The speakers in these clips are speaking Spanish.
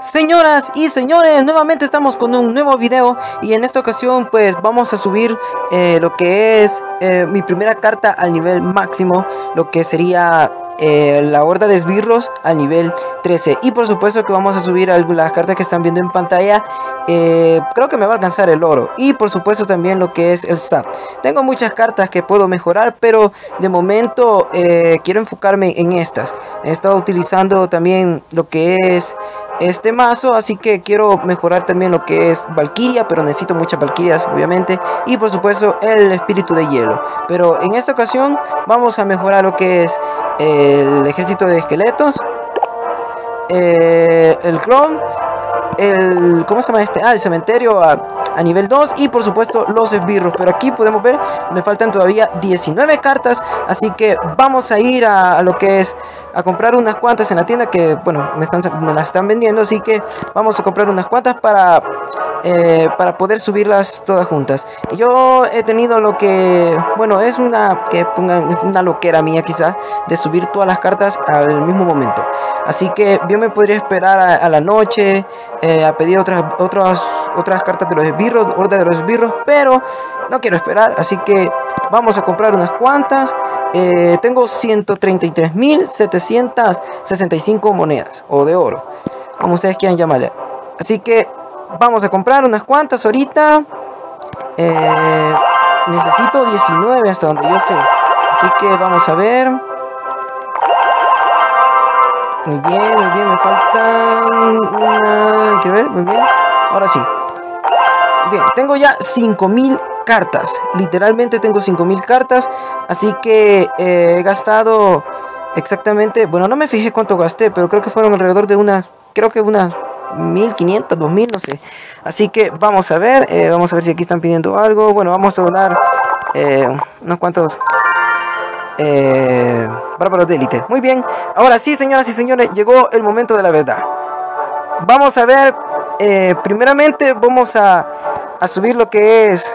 Señoras y señores, nuevamente estamos con un nuevo video y en esta ocasión pues vamos a subir eh, lo que es eh, mi primera carta al nivel máximo, lo que sería eh, la horda de esbirros al nivel 13 y por supuesto que vamos a subir las cartas que están viendo en pantalla. Creo que me va a alcanzar el oro. Y por supuesto también lo que es el SAP tengo muchas cartas que puedo mejorar pero de momento quiero enfocarme en estas. He estado utilizando también lo que es este mazo así que quiero mejorar también lo que es Valkyria pero necesito muchas Valkyrias obviamente y por supuesto el espíritu de hielo pero en esta ocasión vamos a mejorar lo que es el ejército de esqueletos eh, el clon el ¿cómo se llama este? ah el cementerio a, a nivel 2 y por supuesto los esbirros pero aquí podemos ver me faltan todavía 19 cartas así que vamos a ir a, lo que es a comprar unas cuantas en la tienda que, bueno, me, están, me las están vendiendo. Así que vamos a comprar unas cuantas para, eh, para poder subirlas todas juntas. Yo he tenido lo que, bueno, es una, que pongan, una loquera mía quizá, de subir todas las cartas al mismo momento. Así que yo me podría esperar a, la noche, eh, a pedir otras, otras, otras cartas de los esbirros, orden de los esbirros, pero no quiero esperar. Así que vamos a comprar unas cuantas eh, tengo 133.765 monedas o de oro, como ustedes quieran llamarle. Así que vamos a comprar unas cuantas ahorita. Eh, necesito 19 hasta donde yo sé. Así que vamos a ver. Muy bien, muy bien, me faltan una... Quiero ver, muy bien. Ahora sí. Bien, tengo ya 5000 cartas. Literalmente tengo 5000 cartas. Así que eh, he gastado exactamente. Bueno, no me fijé cuánto gasté, pero creo que fueron alrededor de unas. Creo que unas 1500, 2000, no sé. Así que vamos a ver. Eh, vamos a ver si aquí están pidiendo algo. Bueno, vamos a donar eh, unos cuantos. Bárbaros de élite. Muy bien. Ahora sí, señoras y señores, llegó el momento de la verdad. Vamos a ver. primeramente, vamos a, a subir lo que es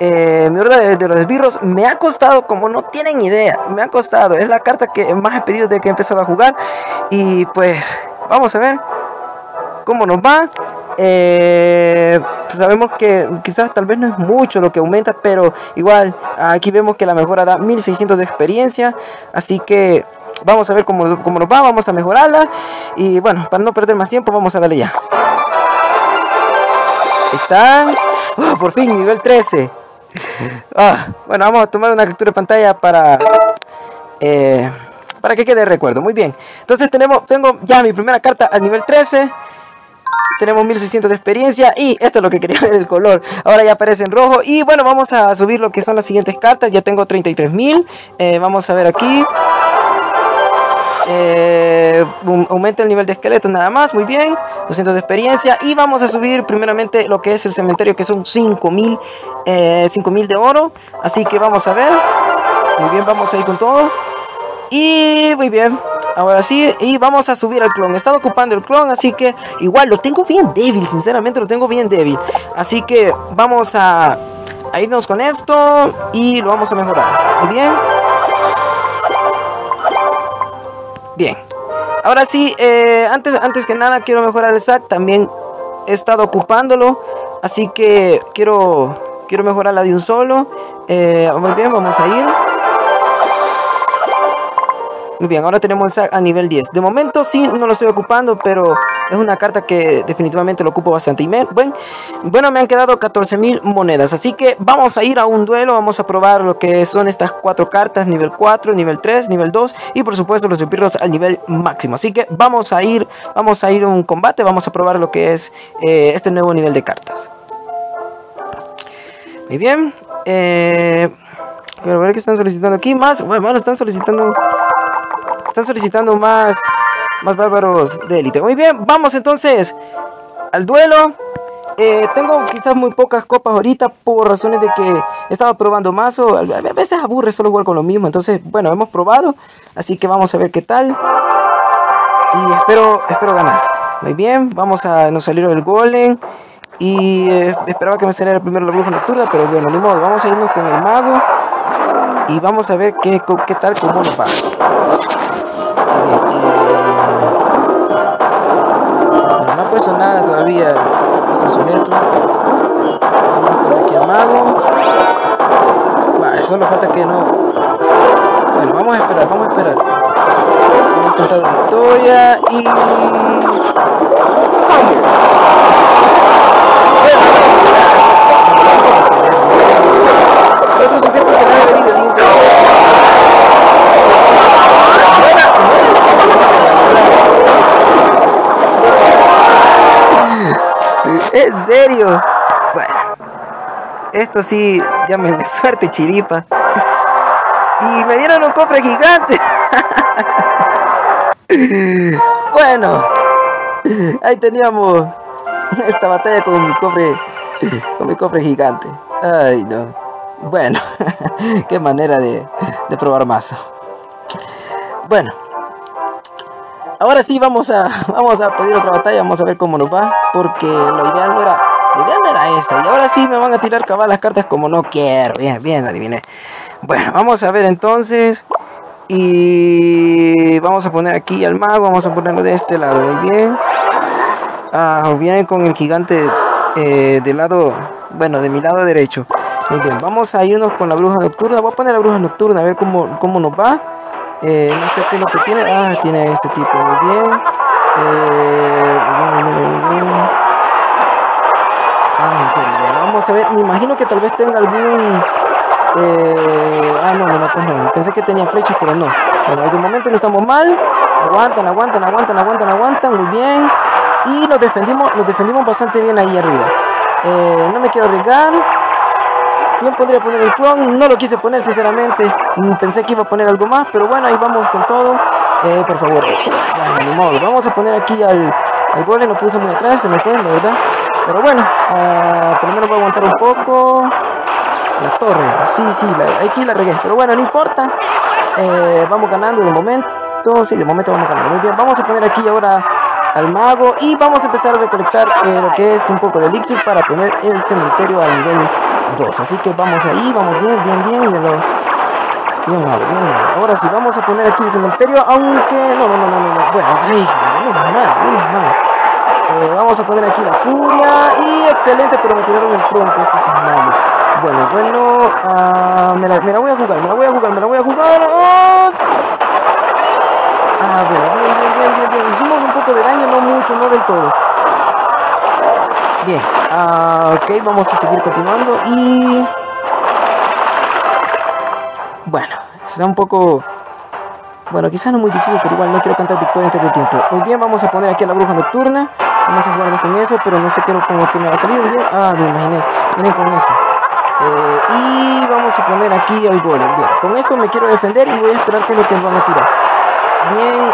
eh, mi horda de, los esbirros me ha costado como no tienen idea. Me ha costado. Es la carta que más he pedido desde que he empezado a jugar. Y pues vamos a ver cómo nos va. Eh, sabemos que quizás tal vez no es mucho lo que aumenta, pero igual aquí vemos que la mejora da 1600 de experiencia. Así que vamos a ver cómo, cómo nos va, vamos a mejorarla. Y bueno, para no perder más tiempo, vamos a darle ya. Está, ¡Oh, por fin, nivel 13. Ah, bueno, vamos a tomar una captura de pantalla para... Eh, para que quede recuerdo. Muy bien. Entonces tenemos, tengo ya mi primera carta al nivel 13. Tenemos 1600 de experiencia y esto es lo que quería ver el color. Ahora ya aparece en rojo y bueno, vamos a subir lo que son las siguientes cartas. Ya tengo 33.000. Eh, vamos a ver aquí. Eh, aumenta el nivel de esqueleto nada más, muy bien. 200 de experiencia. Y vamos a subir primeramente lo que es el cementerio, que son 5000 eh, 5000 de oro. Así que vamos a ver. Muy bien, vamos a ir con todo. Y muy bien. Ahora sí, y vamos a subir al clon. Estaba ocupando el clon, así que igual lo tengo bien débil, sinceramente lo tengo bien débil. Así que vamos a, irnos con esto y lo vamos a mejorar. Muy. Bien. Ahora sí, eh, antes, antes que nada quiero mejorar el SAC. También he estado ocupándolo. Así que quiero, quiero mejorarla de un solo. Eh, muy bien, vamos a ir. Muy bien, ahora tenemos a nivel 10. De momento sí no lo estoy ocupando, pero es una carta que definitivamente lo ocupo bastante. Y bueno, bueno, me han quedado 14.000 monedas. Así que vamos a ir a un duelo. Vamos a probar lo que son estas cuatro cartas. Nivel 4, nivel 3, nivel 2. Y por supuesto los vampiros al nivel máximo. Así que vamos a ir, vamos a ir a un combate. Vamos a probar lo que es eh, este nuevo nivel de cartas. Muy bien. Eh, a ver qué están solicitando aquí. Más, bueno, están solicitando están solicitando más, más bárbaros de élite. Muy bien, vamos entonces al duelo. Eh, tengo quizás muy pocas copas ahorita por razones de que estaba probando mazo. A veces aburre solo jugar con lo mismo. Entonces, bueno, hemos probado. Así que vamos a ver qué tal. Y espero, espero ganar. Muy bien, vamos a nos salió el golem. Y eh, esperaba que me saliera primero la bruja nocturna, pero bueno, ni modo. Vamos a irnos con el mago. Y vamos a ver qué, qué tal, cómo nos va. No ha puesto nada todavía otro sujeto. Vamos a poner aquí el mago. Vale, solo falta que no. Bueno, vamos a esperar, vamos a esperar. Hemos intentado victoria y. El ¿En serio? Bueno, esto sí, llámenme suerte, chiripa. Y me dieron un cofre gigante. bueno, ahí teníamos esta batalla con mi cofre, con mi cofre gigante. Ay, no. Bueno, qué manera de, de probar mazo. Bueno, ahora sí vamos a, vamos a pedir otra batalla, vamos a ver cómo nos va, porque lo ideal no era, lo ideal era eso, y ahora sí me van a tirar cabal las cartas como no quiero, bien, bien, adiviné. Bueno, vamos a ver entonces, y vamos a poner aquí al mago, vamos a ponerlo de este lado, muy bien. Ah, bien con el gigante eh, del lado, bueno, de mi lado derecho. Muy bien, vamos a irnos con la bruja nocturna, voy a poner la bruja nocturna, a ver cómo, cómo nos va. Eh, no sé qué es lo que tiene. Ah, tiene este tipo. Muy bien. Eh, ah. Vamos a ver. Me imagino que tal vez tenga algún. Eh, ah, no, no, no, pues. Pensé que tenía flechas, pero no. Bueno, de momento no estamos mal. Aguantan, aguantan, aguantan, aguantan, aguantan. Muy bien. Y nos defendimos, nos defendimos bastante bien ahí arriba. No me quiero arriesgar. Yo podría poner el clon, no lo quise poner sinceramente, pensé que iba a poner algo más, pero bueno, ahí vamos con todo. Eh, por favor, modo. vamos a poner aquí al, al golem, lo puse muy atrás, se me fue, la verdad. Pero bueno, uh, menos voy a aguantar un poco. La torre, sí, sí, aquí la regué, pero bueno, no importa. Eh, vamos ganando de momento, sí, de momento vamos ganando. Muy bien, vamos a poner aquí ahora al mago y vamos a empezar a recolectar eh, lo que es un poco de elixir para poner el cementerio al nivel 2 así que vamos ahí vamos bien bien bien bien, bien, bien. Ahora sí vamos a poner aquí el cementerio aunque no no no no no, bueno ay, menos eh, vamos a poner aquí la furia y excelente pero me tiraron el tronco esto es malo bueno bueno uh, me, la, me la voy a jugar me la voy a jugar me la voy a jugar. ¡Oh! Ah, bueno, bien, bien, bien, bien, bien. Hicimos un poco de daño, no mucho, no del todo. Bien, uh, ok, vamos a seguir continuando y... Bueno, está un poco... Bueno, quizás no muy difícil, pero igual no quiero cantar victoria antes de tiempo. Muy bien, vamos a poner aquí a la bruja nocturna. Vamos a jugar con eso, pero no sé qué, que me va a salir. Bien. Ah, me imaginé. Con eso. Eh, y vamos a poner aquí al golem. Bien, con esto me quiero defender y voy a esperar que lo que van a tirar. Bien,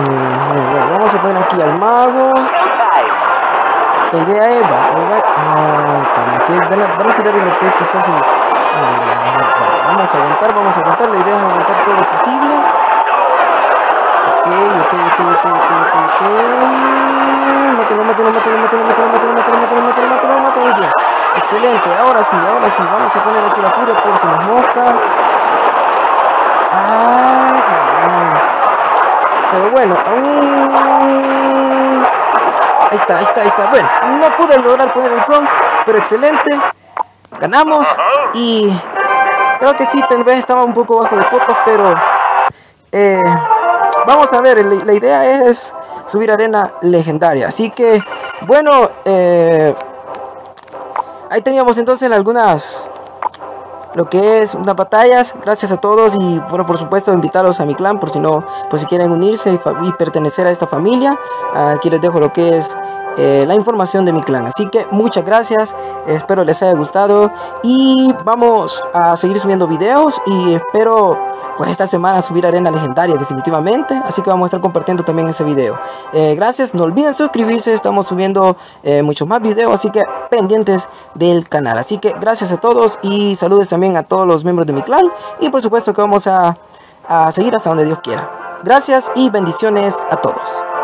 mm, vamos a poner aquí al mago. Ah, quizás el, ah, vamos a aguantar, vamos a aguantar, la idea es aguantar todo lo posible. Ok, ok, ok, ok, ok, ok, ok. Excelente, ahora sí, ahora sí, vamos a poner aquí la furia por si nos mosca. Pero bueno, aún... Ahí está, ahí está, ahí está. Bueno, no pude lograr poner el clon, pero excelente. Ganamos y creo que sí, tal vez estaba un poco bajo de copas, pero eh, vamos a ver, la, idea es subir arena legendaria. Así que, bueno, eh, ahí teníamos entonces algunas lo que es unas batallas. Gracias a todos y bueno, por supuesto invitarlos a mi clan por si no, por si quieren unirse y, pertenecer a esta familia. Aquí les dejo lo que es eh, la información de mi clan. Así que muchas gracias, espero les haya gustado y vamos a seguir subiendo videos y espero pues esta semana subir arena legendaria definitivamente. Así que vamos a estar compartiendo también ese video. Eh, gracias, no olviden suscribirse, estamos subiendo eh, muchos más videos, así que pendientes del canal. Así que gracias a todos y saludos también a todos los miembros de mi clan y por supuesto que vamos a, a seguir hasta donde Dios quiera. Gracias y bendiciones a todos.